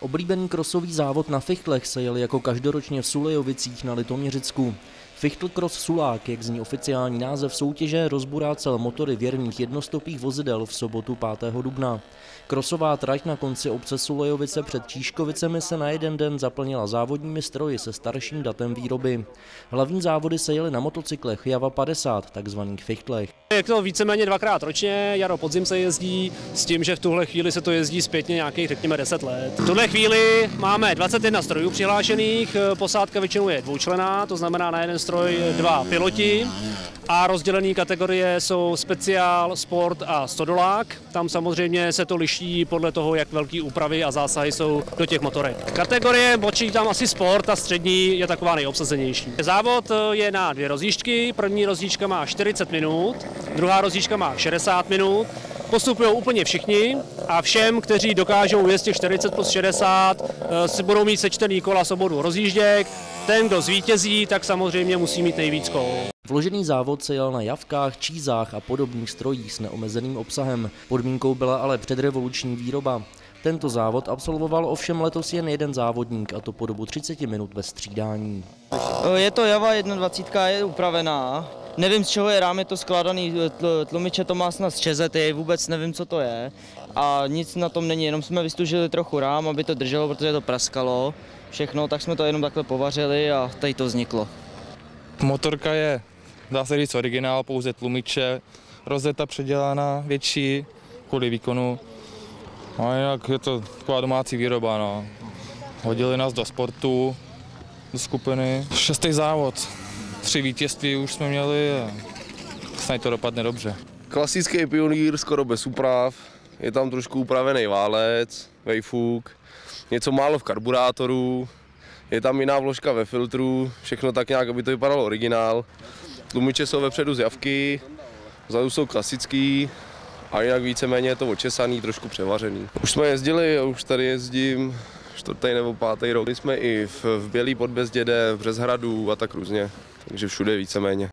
Oblíbený krosový závod na fichtlech se jel jako každoročně v Sulejovicích na Litoměřicku. Fichtl Cross Sulák, jak zní oficiální název soutěže, rozburácel motory věrných jednostopých vozidel v sobotu 5. dubna. Krosová trať na konci obce Sulejovice před Číškovicemi se na jeden den zaplnila závodními stroji se starším datem výroby. Hlavní závody se jely na motocyklech Java 50, takzvaných fichtlech. Je to víceméně dvakrát ročně, jaro podzim se jezdí, s tím, že v tuhle chvíli se to jezdí zpětně nějakých, řekněme, 10 let. V tuhle chvíli máme 21 strojů přihlášených, posádka většinou je dvoučlená, to znamená na jeden stroj dva piloti a rozdělené kategorie jsou speciál, sport a stodolák. Tam samozřejmě se to liší podle toho, jak velký úpravy a zásahy jsou do těch motorek. Kategorie tam asi sport a střední je taková nejobsazenější. Závod je na dvě rozjížďky, první rozjížďka má 40 minut, druhá rozjížďka má 60 minut, postupují úplně všichni a všem, kteří dokážou jet těch 40 plus 60, eh, si budou mít sečtený kola s obou rozjížděk. Ten, kdo zvítězí, tak samozřejmě musí mít nejvíc kol. Vložený závod se jel na javkách, čízách a podobných strojích s neomezeným obsahem. Podmínkou byla ale předrevoluční výroba. Tento závod absolvoval ovšem letos jen jeden závodník, a to po dobu 30 minut bez střídání. Je to Java 21, je upravená. Nevím, z čeho je rám, je to skládaný, tlumiče to má snad z ČZT, vůbec nevím, co to je. A nic na tom není, jenom jsme vystužili trochu rám, aby to drželo, protože to praskalo. Všechno, tak jsme to jenom takhle povařili a tady to vzniklo. Motorka je, dá se říct, originál, pouze tlumiče, rozeta předělána větší, kvůli výkonu. A jinak je to taková domácí výroba, no. Hodili nás do sportu, do skupiny. Šestý závod, tři vítězství už jsme měli a snad to dopadne dobře. Klasický pionýr, skoro bez úprav, je tam trošku upravený válec, vejfuk, něco málo v karburátoru, je tam jiná vložka ve filtru, všechno tak nějak, aby to vypadalo originál. Tlumiče jsou vepředu z javky, vzadu jsou klasický a jinak víceméně je to očesaný, trošku převařený. Už jsme jezdili a už tady jezdím čtvrtý nebo pátý rok. My jsme i v, v Bělý podbezděde, v Březhradu a tak různě, takže všude víceméně.